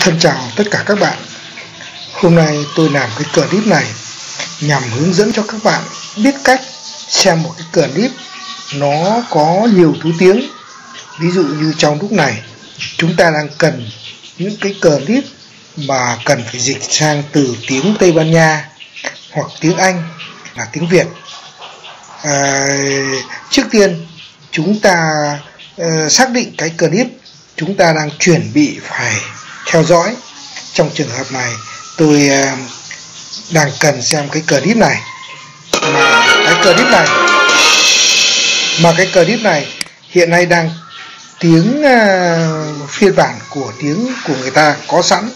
Thân chào tất cả các bạn. Hôm nay tôi làm cái clip này nhằm hướng dẫn cho các bạn biết cách xem một cái clip nó có nhiều thứ tiếng. Ví dụ như trong lúc này chúng ta đang cần những cái clip mà cần phải dịch sang từ tiếng Tây Ban Nha hoặc tiếng Anh là tiếng Việt. À, trước tiên chúng ta uh, xác định cái clip chúng ta đang chuẩn bị phải theo dõi. Trong trường hợp này tôi à, đang cần xem cái clip này. Mà cái clip này. Mà cái clip này hiện nay đang tiếng uh, phiên bản của tiếng của người ta có sẵn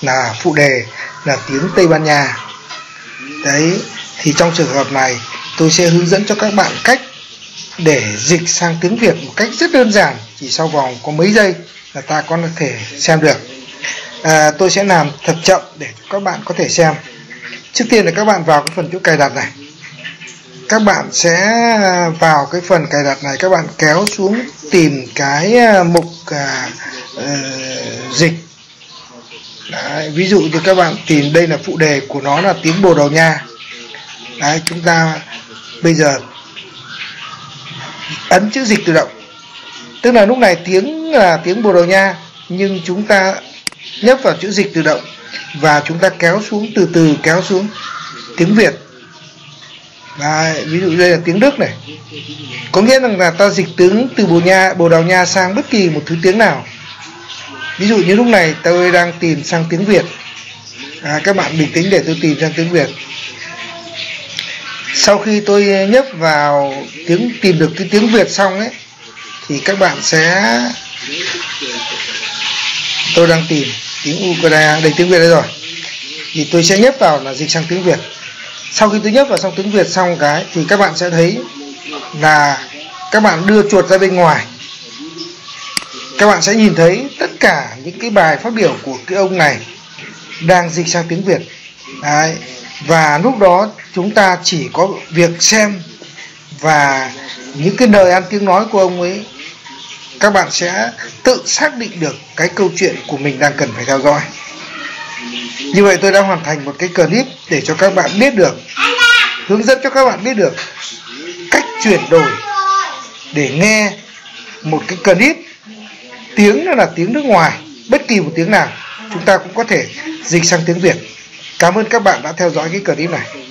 là phụ đề là tiếng Tây Ban Nha. Đấy thì trong trường hợp này tôi sẽ hướng dẫn cho các bạn cách để dịch sang tiếng Việt một cách rất đơn giản chỉ sau vòng có mấy giây là ta có thể xem được à, tôi sẽ làm thật chậm để các bạn có thể xem. Trước tiên là các bạn vào cái phần chỗ cài đặt này. Các bạn sẽ à, vào cái phần cài đặt này các bạn kéo xuống tìm cái à, mục à, uh, dịch. Đấy, ví dụ như các bạn tìm đây là phụ đề của nó là tiếng Bồ Đào Nha Đấy, chúng ta bây giờ ấn chữ dịch tự động. Tức là lúc này tiếng là tiếng Bồ Đào Nha nhưng chúng ta nhấp vào chữ dịch tự động và chúng ta kéo xuống từ từ kéo xuống tiếng Việt. Đấy, ví dụ đây là tiếng Đức này. Có nghĩa rằng là ta dịch tiếng từ Bồ Nha Bồ Đào Nha sang bất kỳ một thứ tiếng nào. Ví dụ như lúc này tôi đang tìm sang tiếng Việt. À, các bạn bình tĩnh để tôi tìm sang tiếng Việt. Sau khi tôi nhấp vào tiếng tìm được cái tiếng Việt xong ấy thì các bạn sẽ tôi đang tìm tiếng Ukraine, đây, tiếng Việt đây rồi. Thì tôi sẽ nhấp vào là dịch sang tiếng Việt. Sau khi tôi nhấp vào xong tiếng Việt xong cái, thì các bạn sẽ thấy là các bạn đưa chuột ra bên ngoài. Các bạn sẽ nhìn thấy tất cả những cái bài phát biểu của cái ông này đang dịch sang tiếng Việt. Đấy. và lúc đó chúng ta chỉ có việc xem và những cái lời ăn tiếng nói của ông ấy các bạn sẽ tự xác định được cái câu chuyện của mình đang cần phải theo dõi. Như vậy tôi đã hoàn thành một cái clip để cho các bạn biết được, hướng dẫn cho các bạn biết được cách chuyển đổi để nghe một cái clip. Tiếng là tiếng nước ngoài, bất kỳ một tiếng nào, chúng ta cũng có thể dịch sang tiếng Việt. Cảm ơn các bạn đã theo dõi cái clip này.